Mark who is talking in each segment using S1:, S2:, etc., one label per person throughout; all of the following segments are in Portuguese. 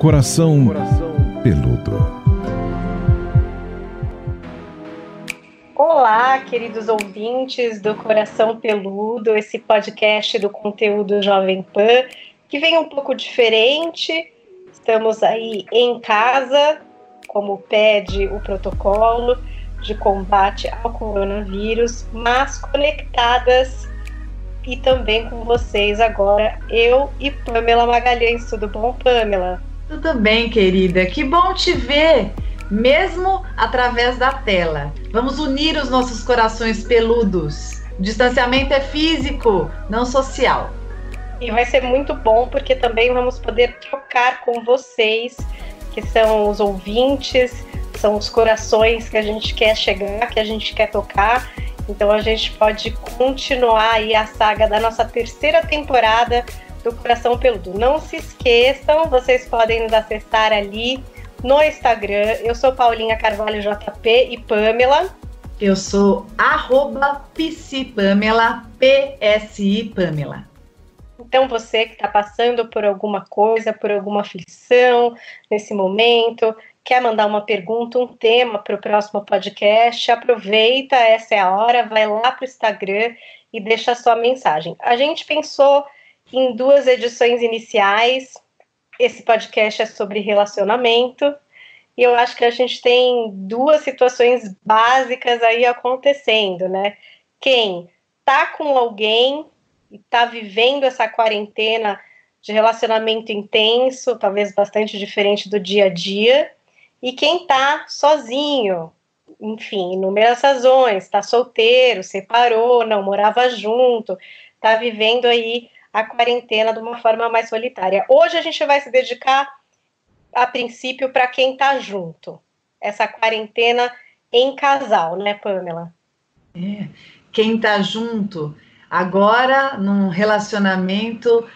S1: Coração Peludo.
S2: Olá, queridos ouvintes do Coração Peludo, esse podcast do conteúdo Jovem Pan, que vem um pouco diferente. Estamos aí em casa, como pede o protocolo de combate ao coronavírus, mas conectadas e também com vocês agora, eu e Pamela Magalhães. Tudo bom, Pamela?
S3: Tudo bem, querida. Que bom te ver, mesmo através da tela. Vamos unir os nossos corações peludos. O distanciamento é físico, não social.
S2: E vai ser muito bom porque também vamos poder trocar com vocês, que são os ouvintes, são os corações que a gente quer chegar, que a gente quer tocar. Então a gente pode continuar aí a saga da nossa terceira temporada do Coração Peludo. Não se esqueçam, vocês podem nos acessar ali no Instagram. Eu sou Paulinha Carvalho JP e Pamela.
S3: Eu sou arroba psipamela, PSI Pamela.
S2: Então, você que está passando por alguma coisa, por alguma aflição nesse momento, quer mandar uma pergunta, um tema para o próximo podcast, aproveita, essa é a hora, vai lá para o Instagram e deixa a sua mensagem. A gente pensou em duas edições iniciais, esse podcast é sobre relacionamento, e eu acho que a gente tem duas situações básicas aí acontecendo, né? Quem tá com alguém e tá vivendo essa quarentena de relacionamento intenso, talvez bastante diferente do dia a dia, e quem tá sozinho, enfim, inúmeras razões, tá solteiro, separou, não morava junto, tá vivendo aí a quarentena de uma forma mais solitária. Hoje a gente vai se dedicar, a princípio, para quem tá junto. Essa quarentena em casal, né, Pamela?
S3: É, quem tá junto agora num relacionamento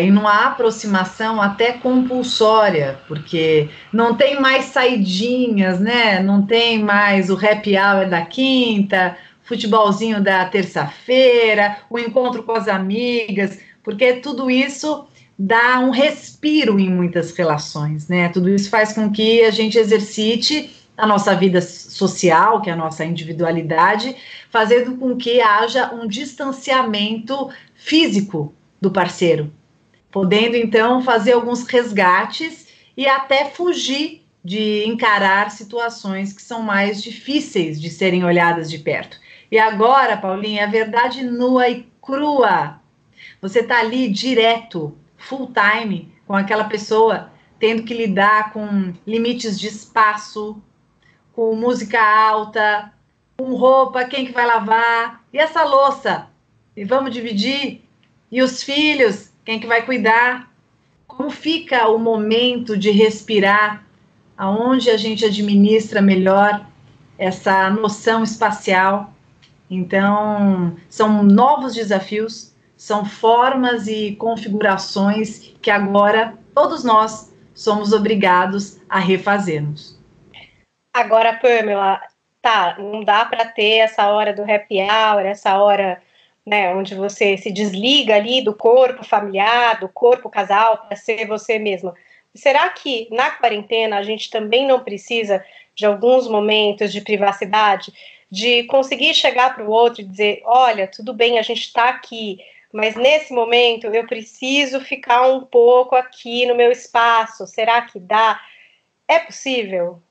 S3: em uma aproximação até compulsória, porque não tem mais saidinhas, né? Não tem mais o happy hour da quinta, futebolzinho da terça-feira, o encontro com as amigas, porque tudo isso dá um respiro em muitas relações, né? Tudo isso faz com que a gente exercite a nossa vida social, que é a nossa individualidade, fazendo com que haja um distanciamento físico do parceiro, podendo então fazer alguns resgates e até fugir de encarar situações que são mais difíceis de serem olhadas de perto. E agora, Paulinha, a verdade nua e crua. Você tá ali direto, full time, com aquela pessoa, tendo que lidar com limites de espaço, com música alta, com roupa, quem que vai lavar? E essa louça? E vamos dividir? E os filhos? Quem que vai cuidar? Como fica o momento de respirar? Aonde a gente administra melhor essa noção espacial? Então, são novos desafios, são formas e configurações que agora todos nós somos obrigados a refazermos.
S2: Agora, Pamela, tá, não dá para ter essa hora do happy hour, essa hora né, onde você se desliga ali do corpo familiar, do corpo casal, para ser você mesma. Será que na quarentena a gente também não precisa de alguns momentos de privacidade, de conseguir chegar para o outro e dizer: olha, tudo bem, a gente está aqui, mas nesse momento eu preciso ficar um pouco aqui no meu espaço. Será que dá? É possível?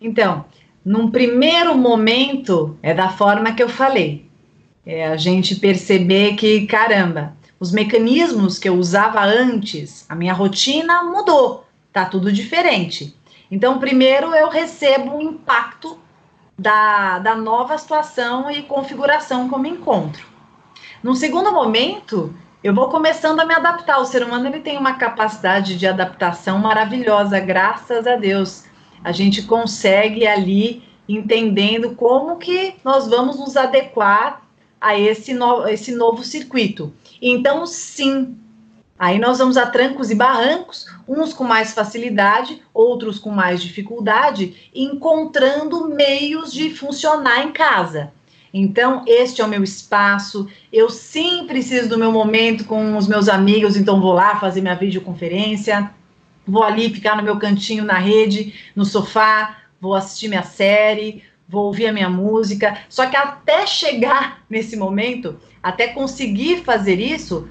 S3: Então, num primeiro momento, é da forma que eu falei. É a gente perceber que, caramba, os mecanismos que eu usava antes, a minha rotina mudou, tá tudo diferente. Então, primeiro eu recebo o impacto da, da nova situação e configuração me encontro. Num segundo momento, eu vou começando a me adaptar. O ser humano ele tem uma capacidade de adaptação maravilhosa, graças a Deus. A gente consegue ali entendendo como que nós vamos nos adequar a esse, no, esse novo circuito. Então, sim, aí nós vamos a trancos e barrancos, uns com mais facilidade, outros com mais dificuldade, encontrando meios de funcionar em casa. Então, este é o meu espaço. Eu sim preciso do meu momento com os meus amigos, então vou lá fazer minha videoconferência. vou ali ficar no meu cantinho na rede, no sofá, vou assistir minha série, vou ouvir a minha música. Só que até chegar nesse momento, até conseguir fazer isso,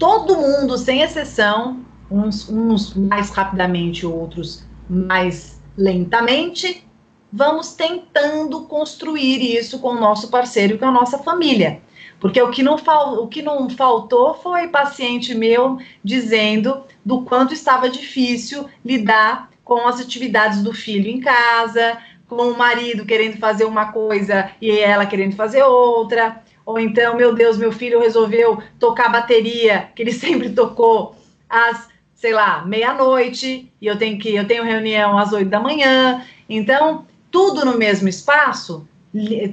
S3: todo mundo, sem exceção, uns, uns mais rapidamente, outros mais lentamente, vamos tentando construir isso com o nosso parceiro e com a nossa família. Porque o que não, fal, o que não faltou foi paciente meu dizendo do quanto estava difícil lidar com as atividades do filho em casa, com o marido querendo fazer uma coisa e ela querendo fazer outra. Ou então, meu Deus, meu filho resolveu tocar bateria, que ele sempre tocou, às, sei lá, meia-noite, e eu tenho que eu tenho reunião às oito da manhã. Então, tudo no mesmo espaço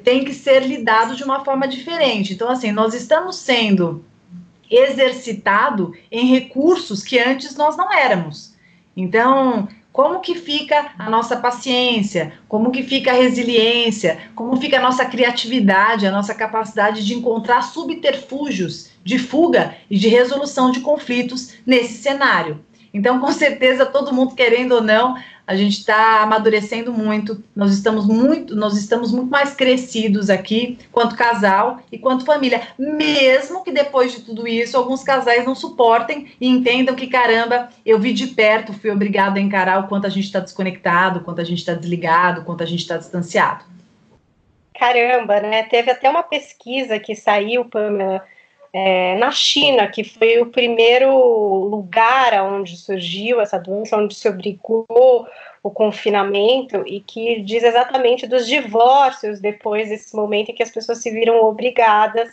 S3: tem que ser lidado de uma forma diferente. Então, assim, nós estamos sendo exercitado em recursos que antes nós não éramos. Então, como que fica a nossa paciência? Como que fica a resiliência? Como fica a nossa criatividade, a nossa capacidade de encontrar subterfúgios de fuga e de resolução de conflitos nesse cenário? Então, com certeza, todo mundo querendo ou não, a gente está amadurecendo muito, nós estamos muito, nós estamos muito mais crescidos aqui, quanto casal e quanto família, mesmo que depois de tudo isso, alguns casais não suportem e entendam que, caramba, eu vi de perto, fui obrigado a encarar o quanto a gente está desconectado, o quanto a gente está desligado, o quanto a gente está distanciado.
S2: Caramba, né? Teve até uma pesquisa que saiu, Pamela, é, na China, que foi o primeiro lugar onde surgiu essa doença, onde se obrigou o confinamento e que diz exatamente dos divórcios depois desse momento em que as pessoas se viram obrigadas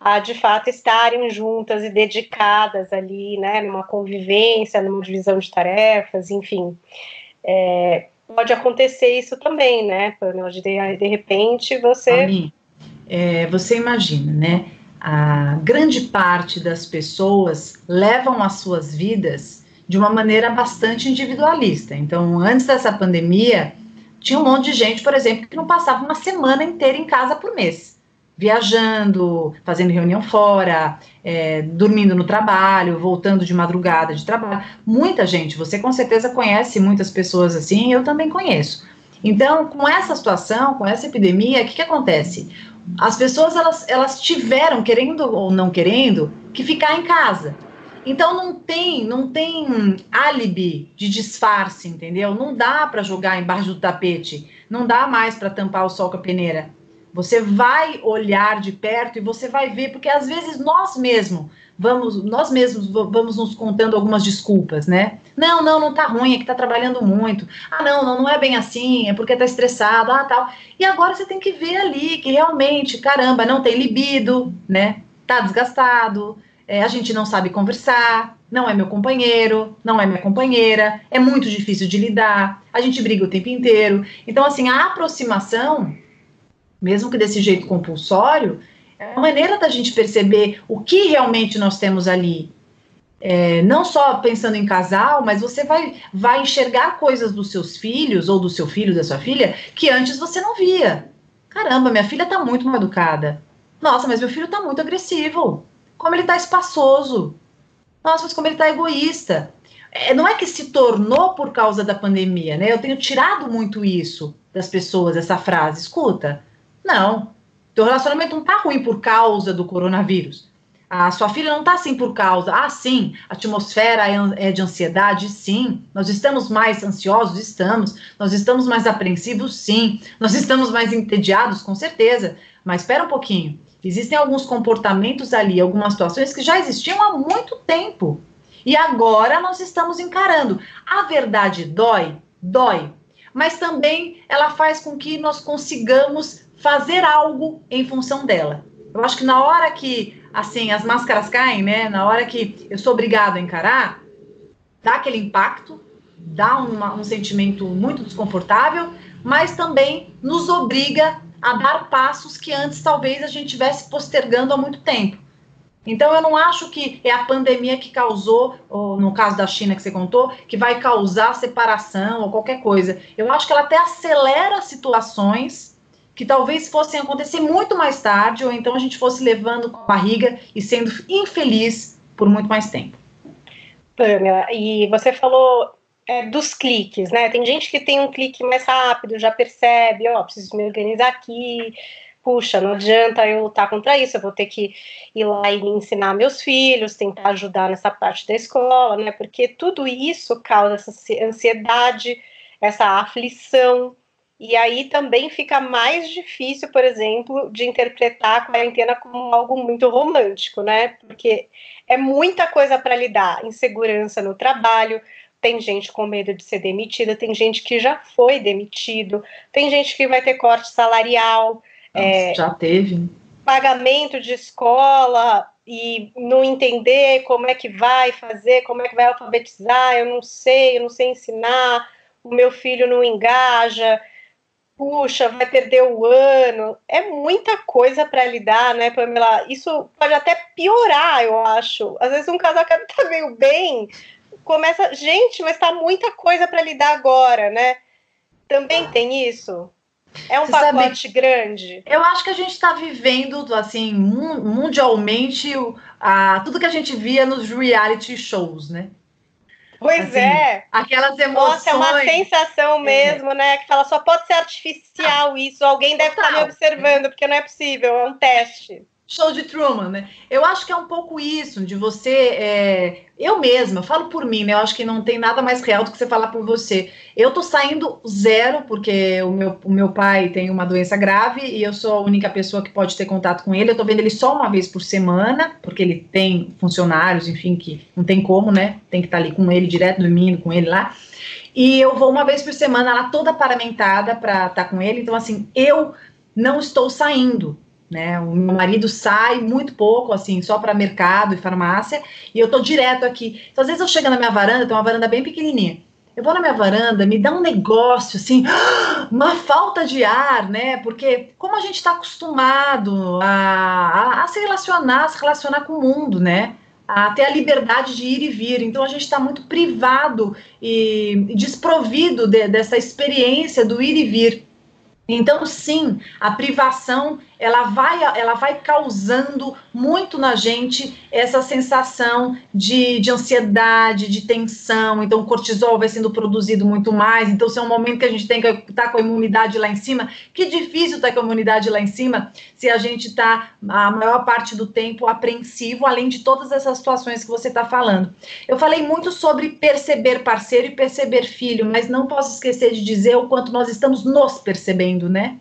S2: a de fato estarem juntas e dedicadas ali, né, numa convivência, numa divisão de tarefas, enfim. É, pode acontecer isso também, né? De, de repente você.
S3: é, você imagina, né? A grande parte das pessoas levam as suas vidas de uma maneira bastante individualista. Então, antes dessa pandemia, tinha um monte de gente, por exemplo, que não passava uma semana inteira em casa por mês, viajando, fazendo reunião fora, é, dormindo no trabalho, voltando de madrugada de trabalho. Muita gente, você com certeza conhece muitas pessoas assim, eu também conheço. Então, com essa situação, com essa epidemia, o que, que acontece? As pessoas elas, elas tiveram, querendo ou não querendo, que ficar em casa. Então não tem, não tem álibi de disfarce, entendeu? Não dá para jogar embaixo do tapete, não dá mais para tampar o sol com a peneira. Você vai olhar de perto e você vai ver, porque às vezes nós mesmos vamos, nós mesmos vamos nos contando algumas desculpas, né? Não, não, não tá ruim, é que tá trabalhando muito. Ah, não, não, não é bem assim, é porque tá estressado, ah, tal. E agora você tem que ver ali que realmente, caramba, não tem libido, né? Tá desgastado, é, a gente não sabe conversar, não é meu companheiro, não é minha companheira, é muito difícil de lidar, a gente briga o tempo inteiro. Então, assim, a aproximação, mesmo que desse jeito compulsório, é uma maneira da gente perceber o que realmente nós temos ali. É, não só pensando em casal, mas você vai, vai enxergar coisas dos seus filhos ou do seu filho, da sua filha, que antes você não via. Caramba, minha filha está muito mal educada. Nossa, mas meu filho está muito agressivo. Como ele está espaçoso. Nossa, mas como ele está egoísta. É, não é que se tornou por causa da pandemia, né? Eu tenho tirado muito isso das pessoas, essa frase. Escuta, não, teu relacionamento não tá ruim por causa do coronavírus. A sua filha não tá assim por causa. Ah, sim, a atmosfera é, é de ansiedade, sim. Nós estamos mais ansiosos, estamos. Nós estamos mais apreensivos, sim. Nós estamos mais entediados, com certeza. Mas espera um pouquinho. Existem alguns comportamentos ali, algumas situações que já existiam há muito tempo. E agora nós estamos encarando. A verdade dói? Dói. Mas também ela faz com que nós consigamos fazer algo em função dela. Eu acho que na hora que, assim, as máscaras caem, né? Na hora que eu sou obrigado a encarar, dá aquele impacto, dá uma, um sentimento muito desconfortável, mas também nos obriga a dar passos que antes talvez a gente tivesse postergando há muito tempo. Então, eu não acho que é a pandemia que causou, ou no caso da China que você contou, que vai causar separação ou qualquer coisa. Eu acho que ela até acelera situações que talvez fossem acontecer muito mais tarde, ou então a gente fosse levando com a barriga e sendo infeliz por muito mais tempo.
S2: Pamela, e você falou é, dos cliques, né? Tem gente que tem um clique mais rápido, já percebe, ó, oh, preciso me organizar aqui, puxa, não adianta eu lutar contra isso, eu vou ter que ir lá e ensinar meus filhos, tentar ajudar nessa parte da escola, né? Porque tudo isso causa essa ansiedade, essa aflição. E aí também fica mais difícil, por exemplo, de interpretar a quarentena como algo muito romântico, né? Porque é muita coisa para lidar, insegurança no trabalho, tem gente com medo de ser demitida, tem gente que já foi demitido, tem gente que vai ter corte salarial,
S3: é, já teve.
S2: Pagamento de escola e não entender como é que vai fazer, como é que vai alfabetizar, eu não sei, eu não sei ensinar, o meu filho não engaja, puxa, vai perder o ano. É muita coisa para lidar, né, Pamela? Isso pode até piorar, eu acho. Às vezes um casal que tá meio bem, começa, gente, mas tá muita coisa para lidar agora, né? Também tem isso? É um Você pacote sabe, grande?
S3: Eu acho que a gente está vivendo, assim, mundialmente, a, tudo que a gente via nos reality shows, né?
S2: Pois assim, é.
S3: Aquelas emoções.
S2: Nossa, é uma sensação é. mesmo, é. né? Que fala, só pode ser artificial isso. Alguém deve estar me observando, porque não é possível, é um teste
S3: show de Truman, né? Eu acho que é um pouco isso, de você. É... Eu mesma, falo por mim, né? Eu acho que não tem nada mais real do que você falar por você. Eu tô saindo zero, porque o meu, o meu pai tem uma doença grave e eu sou a única pessoa que pode ter contato com ele. Eu tô vendo ele só uma vez por semana, porque ele tem funcionários, enfim, que não tem como, né? Tem que estar tá ali com ele direto, dormindo com ele lá. E eu vou uma vez por semana lá toda paramentada para estar tá com ele. Então, assim, eu não estou saindo né? O meu marido sai muito pouco, assim, só para mercado e farmácia, e eu tô direto aqui. Então, às vezes eu chego na minha varanda, tem uma varanda bem pequenininha. Eu vou na minha varanda, me dá um negócio assim, uma falta de ar, né? Porque como a gente está acostumado a, a, a, se relacionar, a se relacionar com o mundo, né? A ter a liberdade de ir e vir. Então a gente está muito privado e desprovido de, dessa experiência do ir e vir. Então, sim, a privação ela vai, ela vai causando muito na gente essa sensação de, de ansiedade, de tensão. Então, o cortisol vai sendo produzido muito mais. Então, se é um momento que a gente tem que estar tá com a imunidade lá em cima, que difícil estar tá com a imunidade lá em cima se a gente está a maior parte do tempo apreensivo, além de todas essas situações que você está falando. Eu falei muito sobre perceber parceiro e perceber filho, mas não posso esquecer de dizer o quanto nós estamos nos percebendo, né?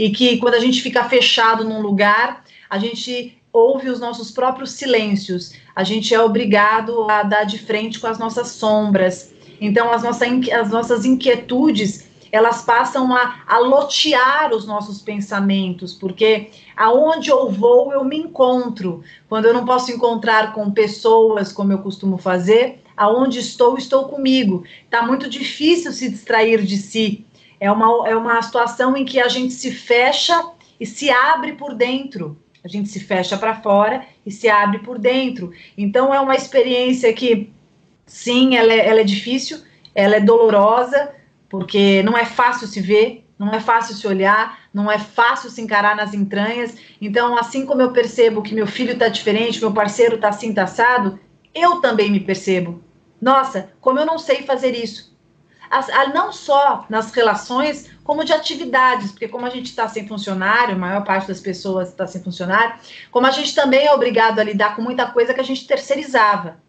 S3: E que quando a gente fica fechado num lugar, a gente ouve os nossos próprios silêncios, a gente é obrigado a dar de frente com as nossas sombras. Então, as, nossa, as nossas inquietudes elas passam a, a lotear os nossos pensamentos, porque aonde eu vou eu me encontro. Quando eu não posso encontrar com pessoas como eu costumo fazer, aonde estou, estou comigo. Está muito difícil se distrair de si. É uma, é uma situação em que a gente se fecha e se abre por dentro. A gente se fecha para fora e se abre por dentro. Então, é uma experiência que, sim, ela é, ela é difícil, ela é dolorosa, porque não é fácil se ver, não é fácil se olhar, não é fácil se encarar nas entranhas. Então, assim como eu percebo que meu filho está diferente, meu parceiro está assim, tá assado, eu também me percebo. Nossa, como eu não sei fazer isso não só nas relações, como de atividades, porque como a gente está sem funcionário, a maior parte das pessoas está sem funcionário, como a gente também é obrigado a lidar com muita coisa que a gente terceirizava.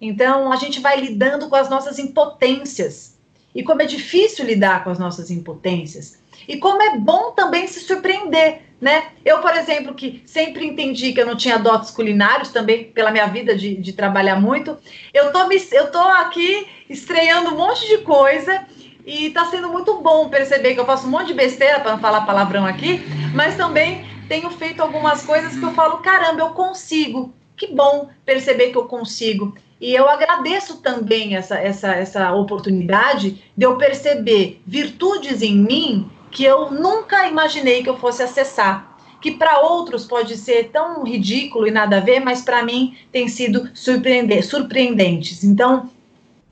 S3: Então, a gente vai lidando com as nossas impotências. E como é difícil lidar com as nossas impotências. E como é bom também se surpreender, né? Eu, por exemplo, que sempre entendi que eu não tinha dotes culinários, também pela minha vida de, de trabalhar muito, eu tô, me, eu tô aqui estreando um monte de coisa e tá sendo muito bom perceber que eu faço um monte de besteira, para não falar palavrão aqui, mas também tenho feito algumas coisas que eu falo, caramba, eu consigo. Que bom perceber que eu consigo. E eu agradeço também essa, essa, essa oportunidade de eu perceber virtudes em mim que eu nunca imaginei que eu fosse acessar. Que para outros pode ser tão ridículo e nada a ver, mas para mim tem sido surpreendente, surpreendentes. Então,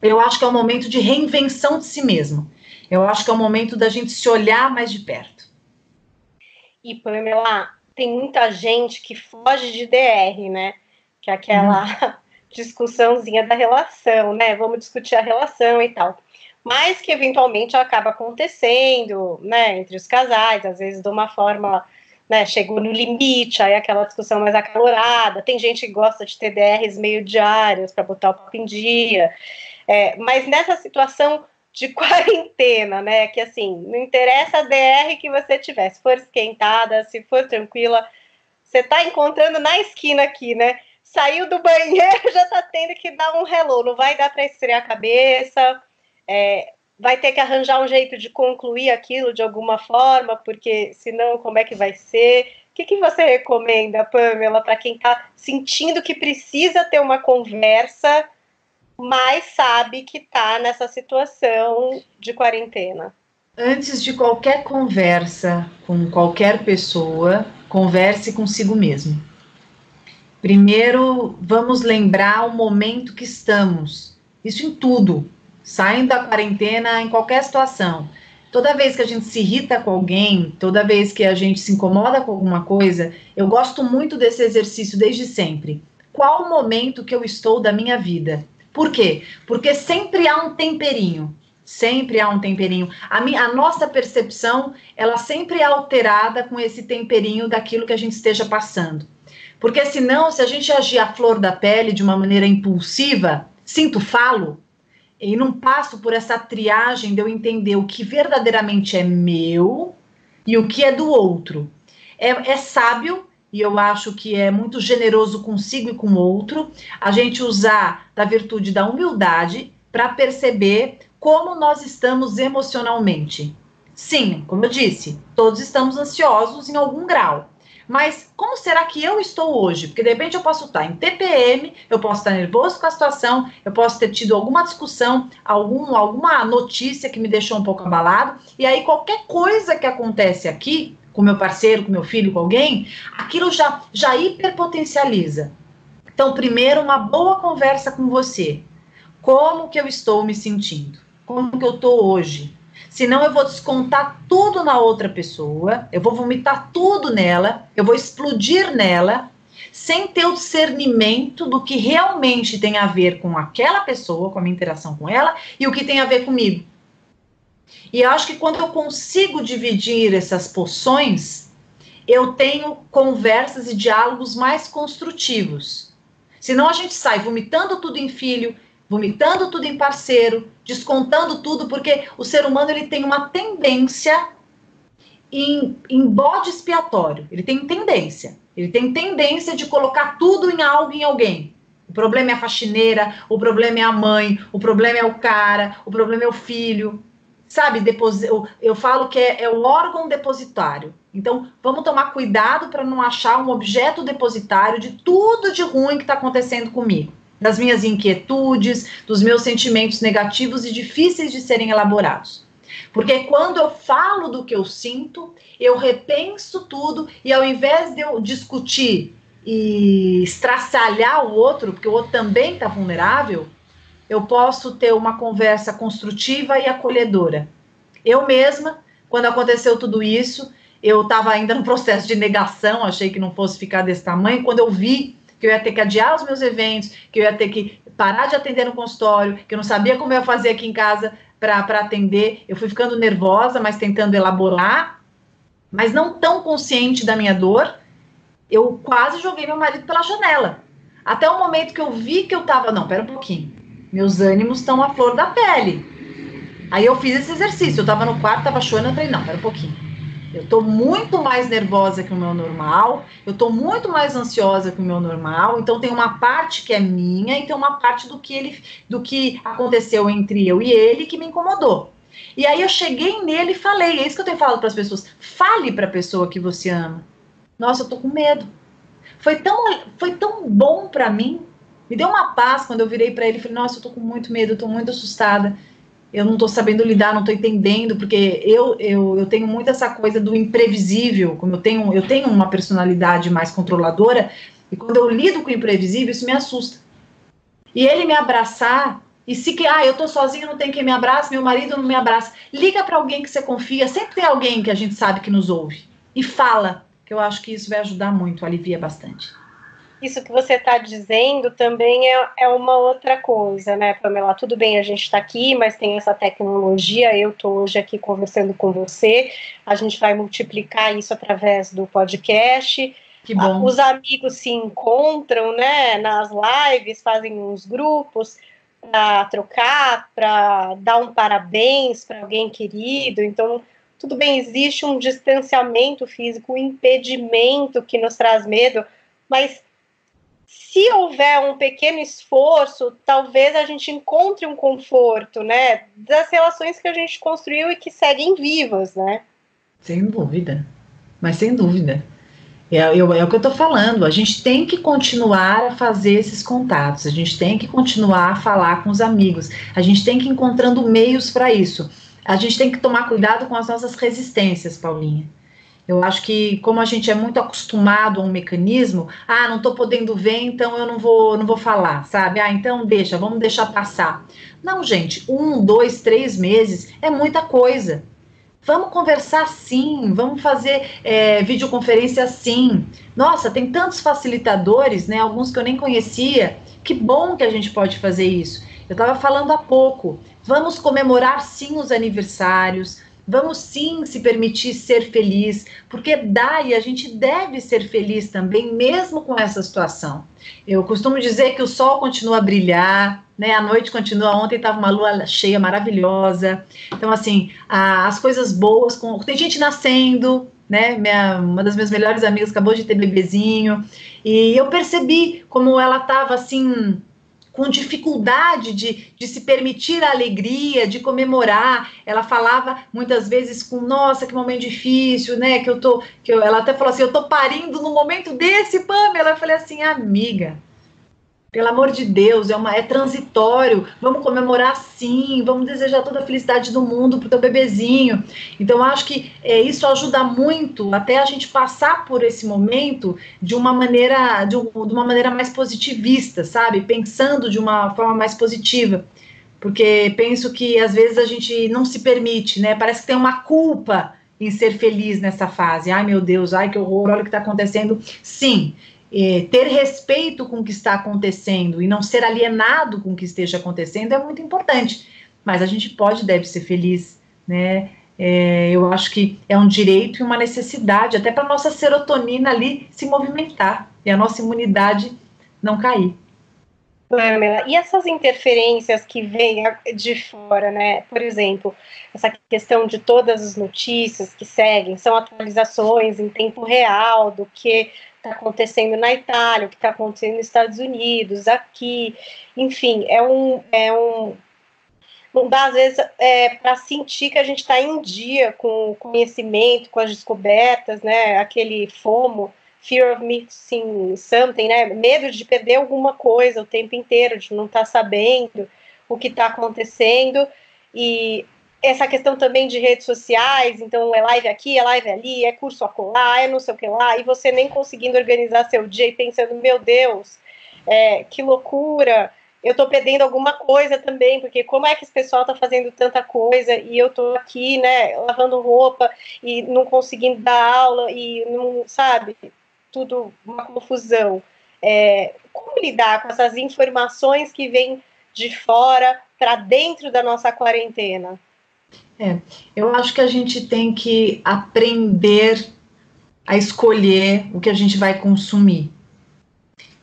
S3: eu acho que é um momento de reinvenção de si mesmo. Eu acho que é um momento da gente se olhar mais de perto.
S2: E, Pamela, tem muita gente que foge de DR, né? Que é aquela uhum. discussãozinha da relação, né? Vamos discutir a relação e tal. Mas que eventualmente acaba acontecendo, né, entre os casais, às vezes de uma forma, né, chegou no limite, aí aquela discussão mais acalorada, tem gente que gosta de ter DRs meio diários para botar o papo em dia, é, mas nessa situação de quarentena, né, que assim, não interessa a DR que você tiver, se for esquentada, se for tranquila, você tá encontrando na esquina aqui, né, saiu do banheiro, já tá tendo que dar um hello, não vai dar para estrear a cabeça, é, vai ter que arranjar um jeito de concluir aquilo de alguma forma, porque senão como é que vai ser? O que, que você recomenda, Pamela, para quem está sentindo que precisa ter uma conversa, mas sabe que está nessa situação de quarentena?
S3: Antes de qualquer conversa com qualquer pessoa, converse consigo mesmo. Primeiro, vamos lembrar o momento que estamos. Isso em tudo saindo da quarentena em qualquer situação. Toda vez que a gente se irrita com alguém, toda vez que a gente se incomoda com alguma coisa, eu gosto muito desse exercício desde sempre. Qual o momento que eu estou da minha vida? Por quê? Porque sempre há um temperinho. Sempre há um temperinho. A, minha, a nossa percepção, ela sempre é alterada com esse temperinho daquilo que a gente esteja passando. Porque senão, se a gente agir à flor da pele de uma maneira impulsiva, sinto falo, e não passo por essa triagem de eu entender o que verdadeiramente é meu e o que é do outro. É, é sábio e eu acho que é muito generoso consigo e com o outro a gente usar da virtude da humildade para perceber como nós estamos emocionalmente. Sim, como eu disse, todos estamos ansiosos em algum grau. Mas como será que eu estou hoje? Porque de repente eu posso estar em TPM, eu posso estar nervoso com a situação, eu posso ter tido alguma discussão, algum, alguma notícia que me deixou um pouco abalado, e aí qualquer coisa que acontece aqui, com meu parceiro, com meu filho, com alguém, aquilo já, já hiperpotencializa. Então, primeiro, uma boa conversa com você. Como que eu estou me sentindo? Como que eu estou hoje? Senão eu vou descontar tudo na outra pessoa, eu vou vomitar tudo nela, eu vou explodir nela, sem ter o discernimento do que realmente tem a ver com aquela pessoa, com a minha interação com ela, e o que tem a ver comigo. E acho que quando eu consigo dividir essas poções, eu tenho conversas e diálogos mais construtivos. Senão a gente sai vomitando tudo em filho, vomitando tudo em parceiro, descontando tudo, porque o ser humano ele tem uma tendência em, em bode expiatório. Ele tem tendência. Ele tem tendência de colocar tudo em algo, em alguém. O problema é a faxineira, o problema é a mãe, o problema é o cara, o problema é o filho. Sabe, eu, eu falo que é, é o órgão depositário. Então, vamos tomar cuidado para não achar um objeto depositário de tudo de ruim que está acontecendo comigo das minhas inquietudes, dos meus sentimentos negativos e difíceis de serem elaborados. Porque quando eu falo do que eu sinto, eu repenso tudo e ao invés de eu discutir e estraçalhar o outro, porque o outro também está vulnerável, eu posso ter uma conversa construtiva e acolhedora. Eu mesma, quando aconteceu tudo isso, eu estava ainda no processo de negação, achei que não fosse ficar desse tamanho. Quando eu vi que eu ia ter que adiar os meus eventos, que eu ia ter que parar de atender no consultório, que eu não sabia como eu ia fazer aqui em casa para atender. Eu fui ficando nervosa, mas tentando elaborar, mas não tão consciente da minha dor. Eu quase joguei meu marido pela janela. Até o momento que eu vi que eu tava, não, pera um pouquinho. Meus ânimos estão à flor da pele. Aí eu fiz esse exercício. Eu tava no quarto, tava chorando, eu falei, não, pera um pouquinho eu estou muito mais nervosa que o meu normal, eu estou muito mais ansiosa que o meu normal, então tem uma parte que é minha e tem uma parte do que ele do que aconteceu entre eu e ele que me incomodou. E aí eu cheguei nele e falei, é isso que eu tenho falado para as pessoas, fale para a pessoa que você ama. Nossa, eu tô com medo. Foi tão foi tão bom para mim. Me deu uma paz quando eu virei para ele e falei: "Nossa, eu tô com muito medo, eu tô muito assustada" eu não estou sabendo lidar, não estou entendendo, porque eu, eu, eu tenho muito essa coisa do imprevisível, como eu tenho, eu tenho uma personalidade mais controladora, e quando eu lido com o imprevisível, isso me assusta. E ele me abraçar, e se que, ah, eu tô sozinho, não tem quem me abrace, meu marido não me abraça, liga para alguém que você confia, sempre tem alguém que a gente sabe que nos ouve, e fala, que eu acho que isso vai ajudar muito, alivia bastante.
S2: Isso que você está dizendo também é, é uma outra coisa, né, Pamela? Tudo bem, a gente está aqui, mas tem essa tecnologia. Eu estou hoje aqui conversando com você. A gente vai multiplicar isso através do podcast.
S3: Que bom.
S2: Os amigos se encontram, né, nas lives, fazem uns grupos para trocar, para dar um parabéns para alguém querido. Então, tudo bem, existe um distanciamento físico, um impedimento que nos traz medo, mas se houver um pequeno esforço, talvez a gente encontre um conforto, né, das relações que a gente construiu e que seguem vivas, né?
S3: Sem dúvida, mas sem dúvida. É, eu, é o que eu estou falando. A gente tem que continuar a fazer esses contatos, a gente tem que continuar a falar com os amigos, a gente tem que ir encontrando meios para isso. A gente tem que tomar cuidado com as nossas resistências, Paulinha. Eu acho que como a gente é muito acostumado a um mecanismo, ah, não estou podendo ver, então eu não vou, não vou falar, sabe? Ah, então deixa, vamos deixar passar. Não, gente, um, dois, três meses é muita coisa. Vamos conversar sim, vamos fazer é, videoconferência sim. Nossa, tem tantos facilitadores, né? Alguns que eu nem conhecia. Que bom que a gente pode fazer isso. Eu estava falando há pouco. Vamos comemorar sim os aniversários, Vamos sim se permitir ser feliz, porque dá e a gente deve ser feliz também, mesmo com essa situação. Eu costumo dizer que o sol continua a brilhar, né? A noite continua. Ontem estava uma lua cheia maravilhosa. Então, assim, a, as coisas boas. Com, tem gente nascendo, né? Minha, uma das minhas melhores amigas acabou de ter bebezinho. E eu percebi como ela estava assim com dificuldade de, de se permitir a alegria, de comemorar. Ela falava muitas vezes com, nossa, que momento difícil, né? Que eu tô. Que eu, ela até falou assim: eu tô parindo no momento desse, Pamela. Eu falei assim, amiga pelo amor de Deus, é, uma, é transitório. Vamos comemorar sim, vamos desejar toda a felicidade do mundo para o teu bebezinho. Então, acho que é, isso ajuda muito até a gente passar por esse momento de uma maneira, de, um, de uma maneira mais positivista, sabe? Pensando de uma forma mais positiva. Porque penso que às vezes a gente não se permite, né? Parece que tem uma culpa em ser feliz nessa fase. Ai, meu Deus, ai, que horror, olha o que está acontecendo. Sim, é, ter respeito com o que está acontecendo e não ser alienado com o que esteja acontecendo é muito importante. Mas a gente pode e deve ser feliz, né? É, eu acho que é um direito e uma necessidade, até para a nossa serotonina ali se movimentar e a nossa imunidade não cair.
S2: Pamela, e essas interferências que vêm de fora, né? Por exemplo, essa questão de todas as notícias que seguem são atualizações em tempo real do que está acontecendo na Itália, o que está acontecendo nos Estados Unidos, aqui, enfim, é um, é um não dá às vezes é, para sentir que a gente está em dia com o conhecimento, com as descobertas, né? Aquele FOMO, fear of missing something, né? Medo de perder alguma coisa o tempo inteiro, de não estar tá sabendo o que está acontecendo. E essa questão também de redes sociais, então é live aqui, é live ali, é curso acolá, é não sei o que lá, e você nem conseguindo organizar seu dia e pensando, meu Deus, é, que loucura, eu tô perdendo alguma coisa também, porque como é que esse pessoal tá fazendo tanta coisa e eu tô aqui, né, lavando roupa e não conseguindo dar aula e não, sabe, tudo uma confusão. É, como lidar com essas informações que vêm de fora para dentro da nossa quarentena?
S3: É, eu acho que a gente tem que aprender a escolher o que a gente vai consumir.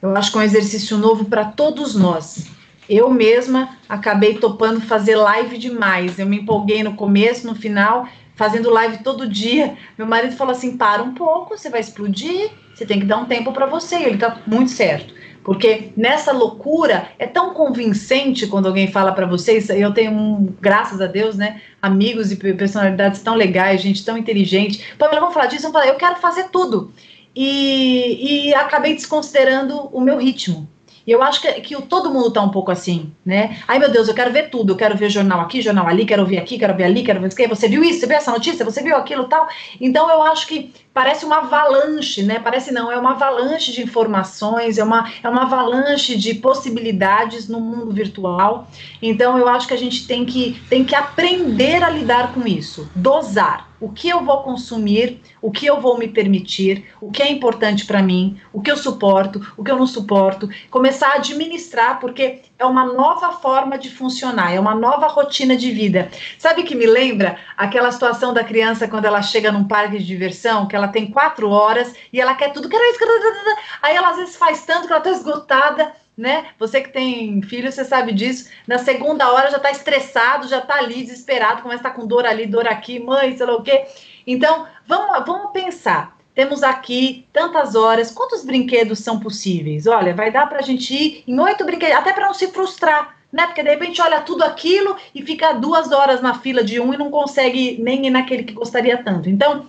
S3: Eu acho que é um exercício novo para todos nós. Eu mesma acabei topando fazer live demais. Eu me empolguei no começo, no final, fazendo live todo dia. Meu marido falou assim: para um pouco, você vai explodir, você tem que dar um tempo para você. E ele está muito certo. Porque nessa loucura é tão convincente quando alguém fala para vocês. Eu tenho, um, graças a Deus, né, amigos e personalidades tão legais, gente tão inteligente. Pamela, vamos falar disso? Vamos falar, eu quero fazer tudo. E, e acabei desconsiderando o meu ritmo. E eu acho que, que todo mundo tá um pouco assim, né? Ai, meu Deus, eu quero ver tudo. Eu quero ver jornal aqui, jornal ali, quero ver aqui, quero ver ali, quero ver isso. Você viu isso? Você viu essa notícia? Você viu aquilo tal? Então eu acho que parece uma avalanche, né? Parece não, é uma avalanche de informações, é uma, é uma avalanche de possibilidades no mundo virtual. Então eu acho que a gente tem que, tem que aprender a lidar com isso, dosar o que eu vou consumir, o que eu vou me permitir, o que é importante para mim, o que eu suporto, o que eu não suporto, começar a administrar, porque é uma nova forma de funcionar, é uma nova rotina de vida. Sabe que me lembra aquela situação da criança quando ela chega num parque de diversão, que ela tem quatro horas e ela quer tudo, aí ela às vezes faz tanto que ela está esgotada né? Você que tem filho, você sabe disso. Na segunda hora já está estressado, já está ali desesperado, começa a estar tá com dor ali, dor aqui, mãe, sei lá o quê. Então, vamos, vamos pensar. Temos aqui tantas horas, quantos brinquedos são possíveis? Olha, vai dar para a gente ir em oito brinquedos, até para não se frustrar, né? Porque de repente olha tudo aquilo e fica duas horas na fila de um e não consegue nem ir naquele que gostaria tanto. Então,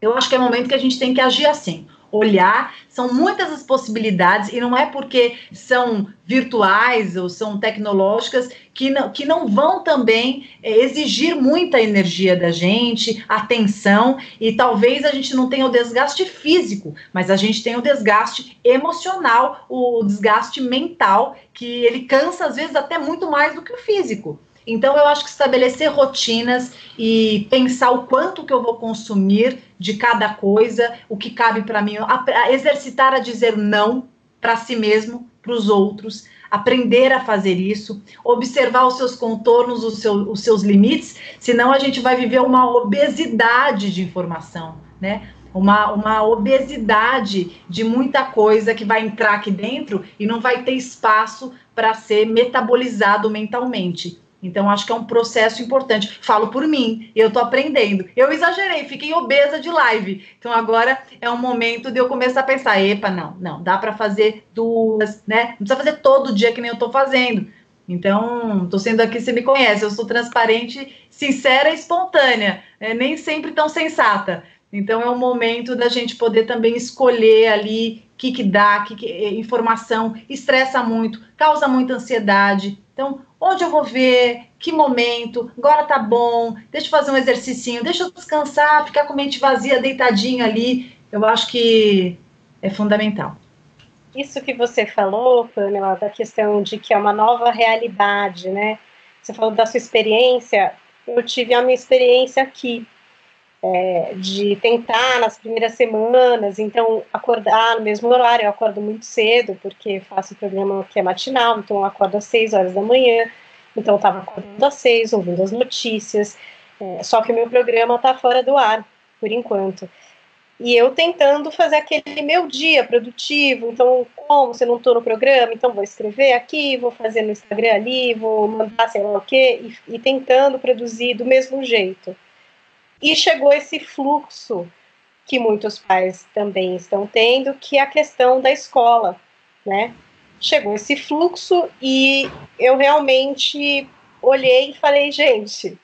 S3: eu acho que é o momento que a gente tem que agir assim olhar, são muitas as possibilidades, e não é porque são virtuais ou são tecnológicas que não, que não vão também é, exigir muita energia da gente, atenção, e talvez a gente não tenha o desgaste físico, mas a gente tem o desgaste emocional, o desgaste mental, que ele cansa às vezes até muito mais do que o físico. Então, eu acho que estabelecer rotinas e pensar o quanto que eu vou consumir de cada coisa, o que cabe para mim, a, a exercitar a dizer não para si mesmo, para os outros, aprender a fazer isso, observar os seus contornos, os, seu, os seus limites, senão a gente vai viver uma obesidade de informação, né? Uma, uma obesidade de muita coisa que vai entrar aqui dentro e não vai ter espaço para ser metabolizado mentalmente. Então, acho que é um processo importante. Falo por mim, eu tô aprendendo. Eu exagerei, fiquei obesa de live. Então, agora é um momento de eu começar a pensar: epa, não, não, dá para fazer duas, né? Não precisa fazer todo dia que nem eu tô fazendo. Então, tô sendo aqui, você me conhece, eu sou transparente, sincera e espontânea, é, nem sempre tão sensata. Então, é um momento da gente poder também escolher ali que, que dá, que, que informação, estressa muito, causa muita ansiedade. Então, onde eu vou ver, que momento, agora tá bom, deixa eu fazer um exercício, deixa eu descansar, ficar com a mente vazia, deitadinho ali, eu acho que é fundamental.
S2: Isso que você falou, Pamela, da questão de que é uma nova realidade, né? Você falou da sua experiência, eu tive a minha experiência aqui, é, de tentar nas primeiras semanas, então acordar no mesmo horário, eu acordo muito cedo, porque faço o programa que é matinal, então eu acordo às 6 horas da manhã, então eu estava acordando às 6, ouvindo as notícias, é, só que o meu programa está fora do ar, por enquanto. E eu tentando fazer aquele meu dia produtivo, então, como se não estou no programa, então vou escrever aqui, vou fazer no Instagram ali, vou mandar sei lá o quê, e, e tentando produzir do mesmo jeito. E chegou esse fluxo que muitos pais também estão tendo, que é a questão da escola, né? Chegou esse fluxo e eu realmente olhei e falei, gente,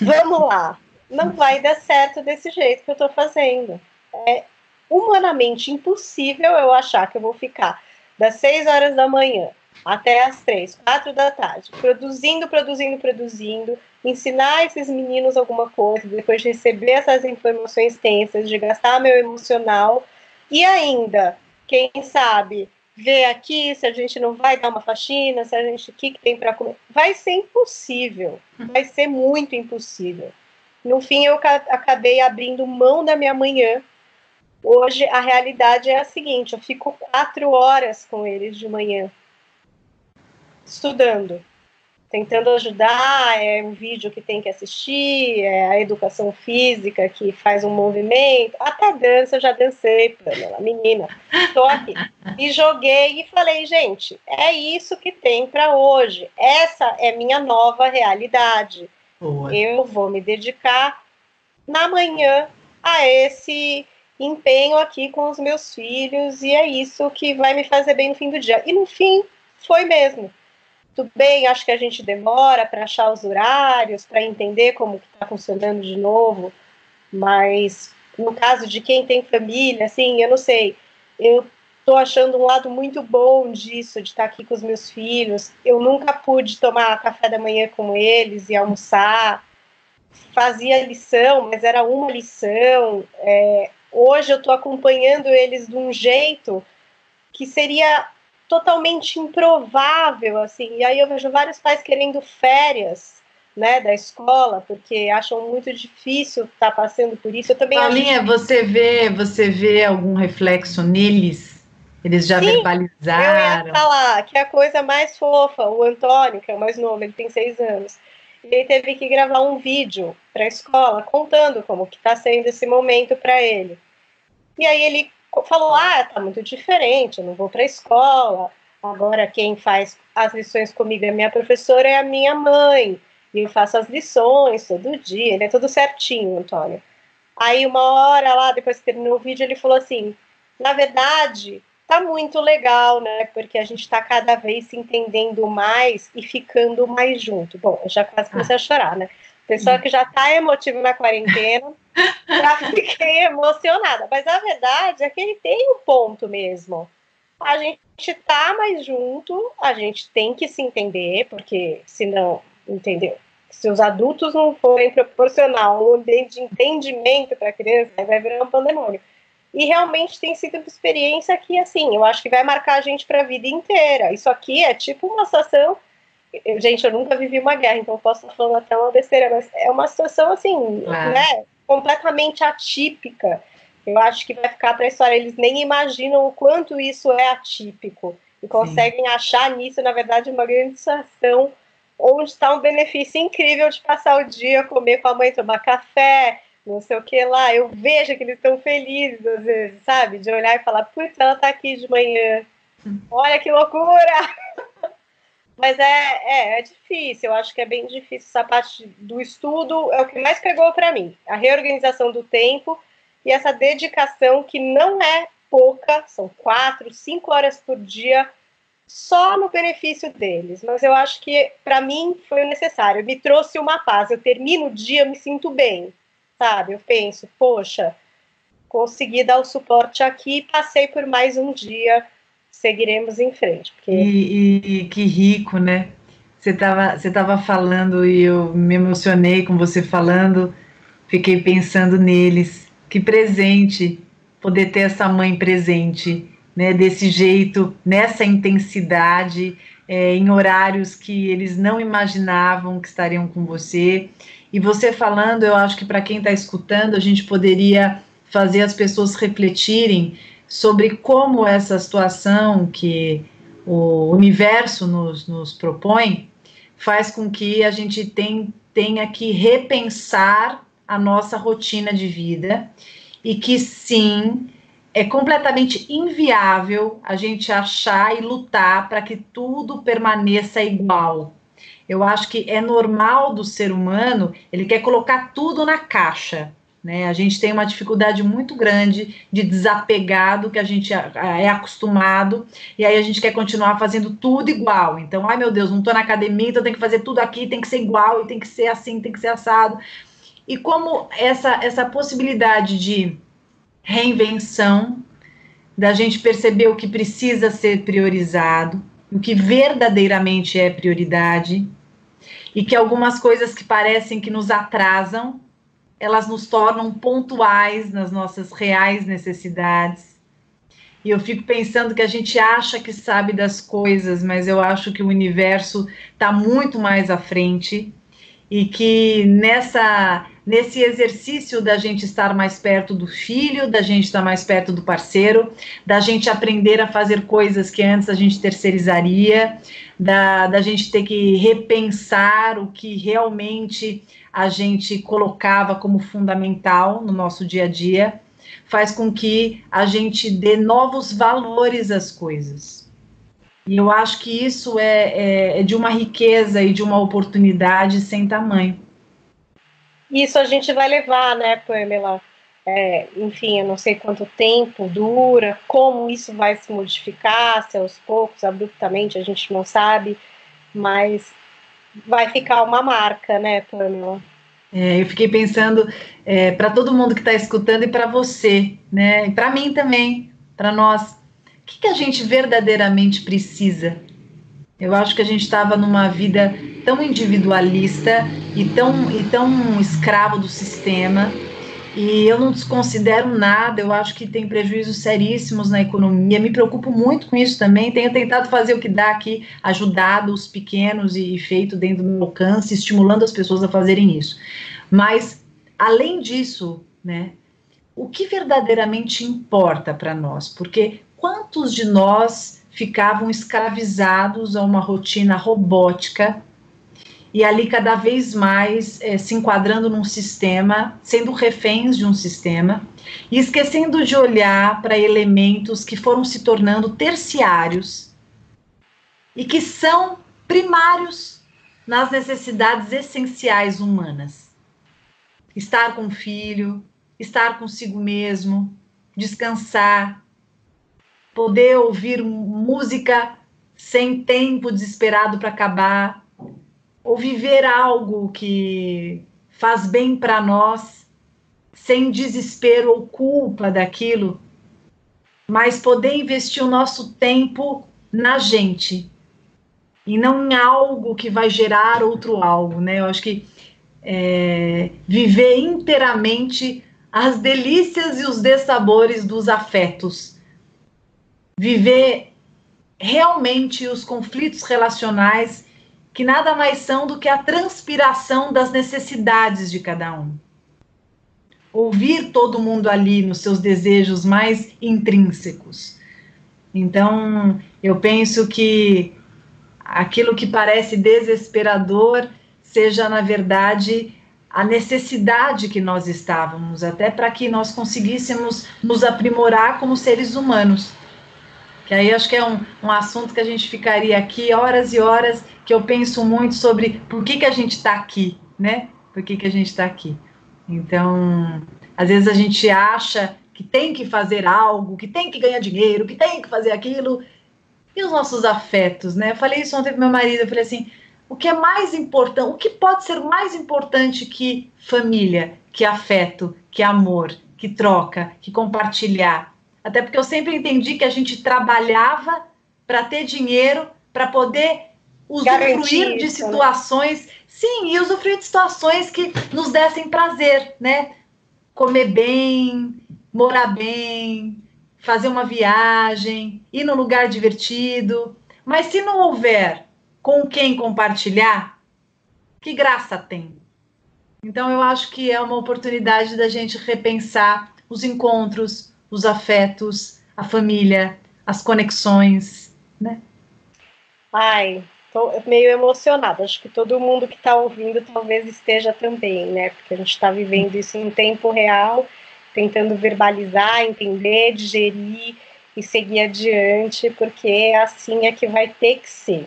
S2: vamos lá, não vai dar certo desse jeito que eu estou fazendo. É humanamente impossível eu achar que eu vou ficar das 6 horas da manhã até as três, quatro da tarde, produzindo, produzindo, produzindo, ensinar esses meninos alguma coisa, depois de receber essas informações tensas, de gastar meu emocional, e ainda, quem sabe, ver aqui se a gente não vai dar uma faxina, se a gente o que, que tem para comer. Vai ser impossível, vai ser muito impossível. No fim, eu acabei abrindo mão da minha manhã. Hoje, a realidade é a seguinte: eu fico quatro horas com eles de manhã estudando, tentando ajudar, é um vídeo que tem que assistir, é a educação física que faz um movimento, até dança eu já dancei, Pamela, menina, estou aqui. E joguei e falei, gente, é isso que tem para hoje, essa é minha nova realidade. Boa. Eu vou me dedicar na manhã a esse empenho aqui com os meus filhos e é isso que vai me fazer bem no fim do dia. E no fim, foi mesmo tudo bem, acho que a gente demora para achar os horários, para entender como está funcionando de novo, mas no caso de quem tem família, assim, eu não sei, eu estou achando um lado muito bom disso, de estar tá aqui com os meus filhos. Eu nunca pude tomar café da manhã com eles e almoçar. Fazia lição, mas era uma lição. É, hoje eu estou acompanhando eles de um jeito que seria totalmente improvável, assim. E aí eu vejo vários pais querendo férias né, da escola, porque acham muito difícil estar tá passando por isso. Eu também
S3: Paulinha, acho... você vê, você vê algum reflexo neles? Eles já Sim, verbalizaram.
S2: Eu ia falar que é a coisa mais fofa, o Antônio, que é o mais novo, ele tem seis anos, ele teve que gravar um vídeo para a escola contando como que está sendo esse momento para ele. E aí ele falou: Ah, tá muito diferente, eu não vou para a escola. Agora quem faz as lições comigo é minha professora, é a minha mãe. E eu faço as lições todo dia, ele é tudo certinho, Antônio. Aí uma hora lá, depois que terminou o vídeo, ele falou assim: na verdade, tá muito legal, né? Porque a gente está cada vez se entendendo mais e ficando mais junto. Bom, eu já quase comecei a chorar, né? Pessoa que já está emotiva na quarentena, já fiquei emocionada. Mas a verdade é que ele tem um ponto mesmo. A gente tá mais junto, a gente tem que se entender, porque senão, entendeu? Se os adultos não forem proporcionar um ambiente de entendimento para a criança, vai virar um pandemônio. E realmente tem sido uma experiência que, assim, eu acho que vai marcar a gente para a vida inteira. Isso aqui é tipo uma situação. Gente, eu nunca vivi uma guerra, então posso estar falando até uma besteira, mas é uma situação, assim, claro. né, completamente atípica. Eu acho que vai ficar para a história. Eles nem imaginam o quanto isso é atípico e conseguem Sim. achar nisso, na verdade, uma grande situação onde está um benefício incrível de passar o dia, comer com a mãe, tomar café, não sei o que lá. Eu vejo que eles estão felizes, às vezes, sabe? De olhar e falar, putz, ela tá aqui de manhã. Olha que loucura! Mas é, é, é, difícil, eu acho que é bem difícil essa parte do estudo, é o que mais pegou para mim. A reorganização do tempo e essa dedicação que não é pouca, são quatro, cinco horas por dia, só no benefício deles. Mas eu acho que para mim foi necessário, me trouxe uma paz. Eu termino o dia, me sinto bem sabe? Eu penso, poxa, consegui dar o suporte aqui, passei por mais um dia, seguiremos em frente.
S3: Porque... E, e, que rico, né? Você estava você tava falando e eu me emocionei com você falando, fiquei pensando neles. Que presente poder ter essa mãe presente, né? Desse jeito, nessa intensidade, é, em horários que eles não imaginavam que estariam com você. E você falando, eu acho que para quem está escutando, a gente poderia fazer as pessoas refletirem sobre como essa situação que o universo nos, nos propõe faz com que a gente tem, tenha que repensar a nossa rotina de vida e que sim é completamente inviável a gente achar e lutar para que tudo permaneça igual. Eu acho que é normal do ser humano, ele quer colocar tudo na caixa. Né? A gente tem uma dificuldade muito grande de desapegar do que a gente é acostumado, e aí a gente quer continuar fazendo tudo igual. Então, ai meu Deus, não estou na academia, então tem que fazer tudo aqui, tem que ser igual, e tem que ser assim, tem que ser assado. E como essa, essa possibilidade de reinvenção, da gente perceber o que precisa ser priorizado, o que verdadeiramente é prioridade e que algumas coisas que parecem que nos atrasam, elas nos tornam pontuais nas nossas reais necessidades. E eu fico pensando que a gente acha que sabe das coisas, mas eu acho que o universo está muito mais à frente e que nessa nesse exercício da gente estar mais perto do filho, da gente estar mais perto do parceiro, da gente aprender a fazer coisas que antes a gente terceirizaria, da, da gente ter que repensar o que realmente a gente colocava como fundamental no nosso dia a dia, faz com que a gente dê novos valores às coisas. E eu acho que isso é, é, é de uma riqueza e de uma oportunidade sem tamanho.
S2: Isso a gente vai levar, né, Pamela? É, enfim, eu não sei quanto tempo dura, como isso vai se modificar, se aos poucos, abruptamente, a gente não sabe, mas vai ficar uma marca, né, Pamela?
S3: É, eu fiquei pensando é, para todo mundo que está escutando e para você, né, e para mim também, para nós, o que, que a gente verdadeiramente precisa? Eu acho que a gente estava numa vida tão individualista e tão, e tão escravo do sistema E eu não desconsidero nada, eu acho que tem prejuízos seríssimos na economia, me preocupo muito com isso também. Tenho tentado fazer o que dá aqui, ajudado os pequenos e feito dentro do meu alcance, estimulando as pessoas a fazerem isso. Mas, além disso, né, o que verdadeiramente importa para nós? Porque quantos de nós ficavam escravizados a uma rotina robótica e ali cada vez mais é, se enquadrando num sistema, sendo reféns de um sistema, e esquecendo de olhar para elementos que foram se tornando terciários e que são primários nas necessidades essenciais humanas. Estar com o filho, estar consigo mesmo, descansar, poder ouvir música sem tempo desesperado para acabar, ou viver algo que faz bem para nós, sem desespero ou culpa daquilo, mas poder investir o nosso tempo na gente e não em algo que vai gerar outro algo, né? Eu acho que é, viver inteiramente as delícias e os dessabores dos afetos, viver realmente os conflitos relacionais que nada mais são do que a transpiração das necessidades de cada um. Ouvir todo mundo ali nos seus desejos mais intrínsecos. Então, eu penso que aquilo que parece desesperador seja, na verdade, a necessidade que nós estávamos, até para que nós conseguíssemos nos aprimorar como seres humanos. Que aí acho que é um, um assunto que a gente ficaria aqui horas e horas que eu penso muito sobre por que, que a gente está aqui, né? Por que, que a gente está aqui. Então, às vezes a gente acha que tem que fazer algo, que tem que ganhar dinheiro, que tem que fazer aquilo. E os nossos afetos, né? Eu falei isso ontem para meu marido, eu falei assim, o que é mais importante, o que pode ser mais importante que família, que afeto, que amor, que troca, que compartilhar? Até porque eu sempre entendi que a gente trabalhava para ter dinheiro, para poder usufruir de né? situações, né? sim, e usufruir de situações que nos dessem prazer, né? Comer bem, morar bem, fazer uma viagem, ir num lugar divertido. Mas se não houver com quem compartilhar, que graça tem? Então eu acho que é uma oportunidade da gente repensar os encontros, os afetos, a família, as conexões, né?
S2: Ai, Estou meio emocionada. Acho que todo mundo que está ouvindo talvez esteja também, né? Porque a gente está vivendo isso em tempo real, tentando verbalizar, entender, digerir e seguir adiante, porque assim é que vai ter que ser.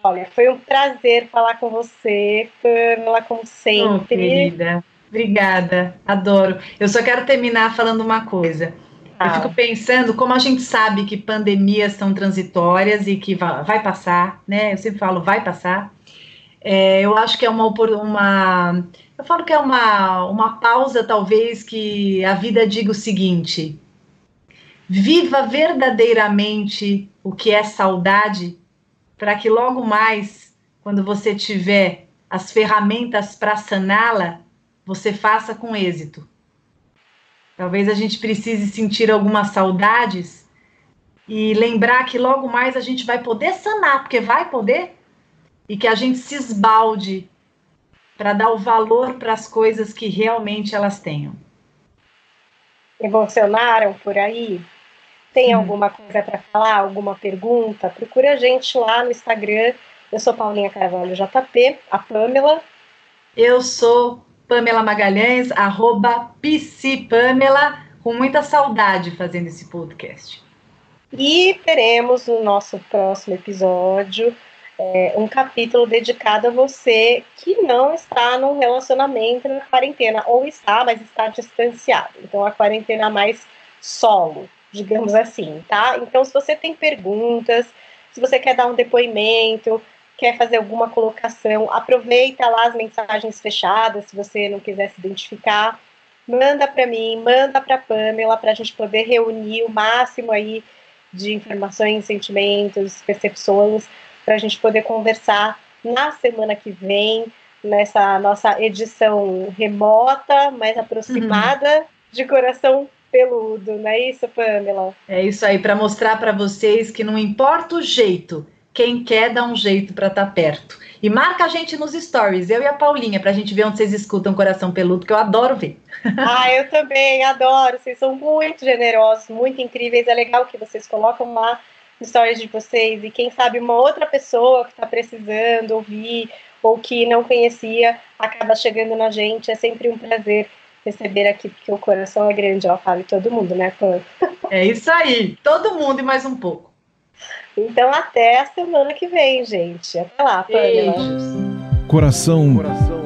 S2: Olha, foi um prazer falar com você, Pamela, como sempre. Oh,
S3: querida, obrigada, adoro. Eu só quero terminar falando uma coisa. Eu fico pensando como a gente sabe que pandemias são transitórias e que vai passar, né? Eu sempre falo, vai passar. É, eu acho que é uma, uma. Eu falo que é uma, uma pausa, talvez, que a vida diga o seguinte: viva verdadeiramente o que é saudade, para que logo mais, quando você tiver as ferramentas para saná-la, você faça com êxito. Talvez a gente precise sentir algumas saudades e lembrar que logo mais a gente vai poder sanar, porque vai poder, e que a gente se esbalde para dar o valor para as coisas que realmente elas tenham.
S2: Emocionaram por aí? Tem hum. alguma coisa para falar, alguma pergunta? Procura a gente lá no Instagram. Eu sou Paulinha Carvalho JP, a Pamela.
S3: Eu sou Pamela Magalhães, arroba Pamela, com muita saudade fazendo esse podcast.
S2: E teremos no nosso próximo episódio é, um capítulo dedicado a você que não está num relacionamento na quarentena, ou está, mas está distanciado. Então, a quarentena mais solo, digamos assim, tá? Então, se você tem perguntas, se você quer dar um depoimento, quer fazer alguma colocação, aproveita lá as mensagens fechadas, se você não quiser se identificar, manda para mim, manda para Pamela, para a gente poder reunir o máximo aí de informações, sentimentos, percepções, para a gente poder conversar na semana que vem nessa nossa edição remota, mais aproximada uhum. de coração peludo, não é isso, Pamela?
S3: É isso aí, para mostrar para vocês que não importa o jeito, quem quer dá um jeito para estar tá perto. E marca a gente nos stories, eu e a Paulinha, para a gente ver onde vocês escutam Coração Peludo, que eu adoro ver.
S2: Ah, eu também adoro. Vocês são muito generosos, muito incríveis. É legal que vocês colocam lá stories de vocês e quem sabe uma outra pessoa que está precisando ouvir ou que não conhecia acaba chegando na gente. É sempre um prazer receber aqui, porque o coração é grande, ó, Fábio, todo mundo, né, Pan?
S3: É isso aí, todo mundo e mais um pouco.
S2: Então até a semana que vem, gente. Até lá, Pamela.
S1: Coração, coração.